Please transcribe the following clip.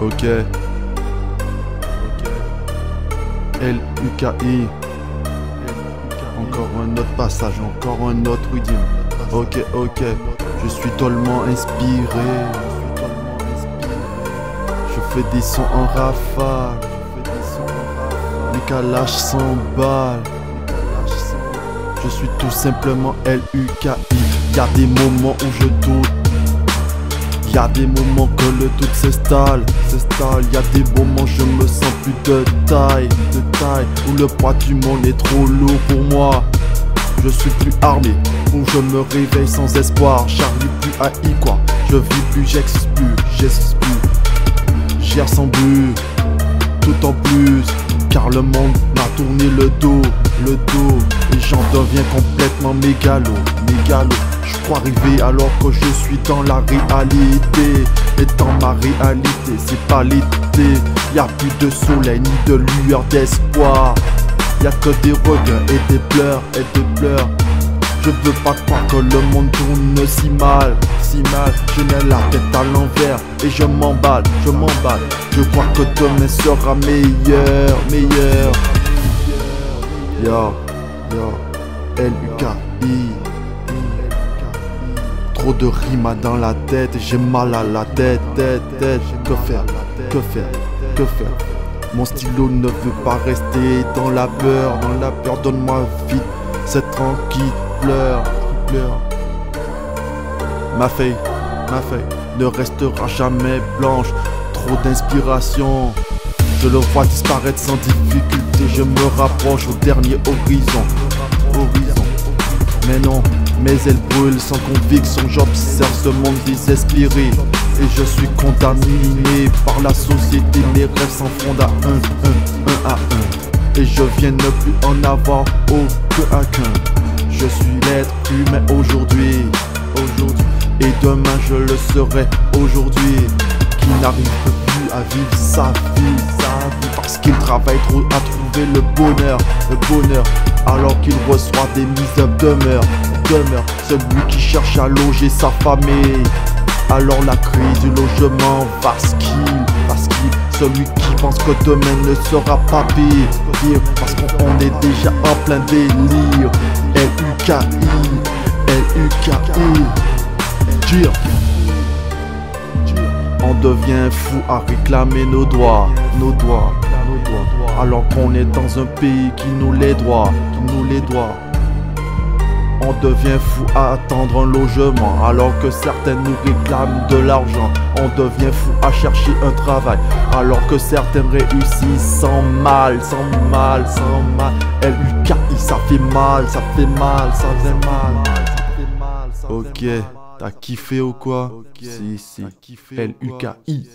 Ok. L-U-K-I. Encore un autre passage, encore un autre rhythm. Ok, ok. Je suis tellement inspiré. Je fais des sons en rafale. Les calages s'emballent. Je suis tout simplement L-U-K-I. Y'a des moments où je doute. Y'a des moments que le doute s'installe, s'installe. Y'a des moments je me sens plus de taille, de taille. Où le poids du monde est trop lourd pour moi. Je suis plus armé, où je me réveille sans espoir. J'arrive plus à y croire. Je vis plus, j'excuse plus, j'excuse plus. J'y sans but, tout en plus. Car le monde m'a tourné le dos, le dos. Et j'en deviens complètement mégalo, mégalo. Crois arriver alors que je suis dans la réalité. Et dans ma réalité, c'est pas l'été. Y a plus de soleil ni de lueur d'espoir. Y a que des regrets et des pleurs et des pleurs. Je veux pas croire que le monde tourne si mal, si mal. Je mets la tête à l'envers et je m'emballe, je m'emballe. Je crois que demain sera meilleur, meilleur. Yo, yo, L-U-K-I. De rimes dans la tête, j'ai mal à la tête, tête, tête. Que faire, que faire, que faire? Mon stylo ne veut pas rester dans la peur, dans la peur. Donne-moi vite cette tranquille pleure, pleure. Ma feuille, ma feuille ne restera jamais blanche. Trop d'inspiration. Je le vois disparaître sans difficulté. Je me rapproche au dernier horizon. Horizon. Mais non, mes ailes brûlent sans conviction. J'observe ce monde désespéré. Et je suis contaminé par la société. Mes rêves s'enfondent à un, un, un à un. Et je viens ne plus en avoir aucun qu'un. Je suis l'être humain aujourd'hui, aujourd'hui. Et demain je le serai aujourd'hui. Qui n'arrive plus à vivre sa vie, sa vie. Parce qu'il travaille trop à trouver le bonheur, le bonheur. Alors qu'il reçoit des mises demeure, Celui qui cherche à loger sa famille. Alors la crise du logement qu'il, parce celui qui pense que demain ne sera pas pire, parce qu'on est déjà en plein délire. L-U-K-I. On devient fou à réclamer nos droits, nos droits. Alors qu'on est dans un pays qui nous les doit, qui nous les doit. On devient fou à attendre un logement alors que certains nous réclament de l'argent. On devient fou à chercher un travail alors que certains réussissent sans mal, sans mal, sans mal. L-U-K-I, ça fait mal, ça fait mal, ça fait mal. Ok, t'as kiffé ou quoi? Si, si. L-U-K-I.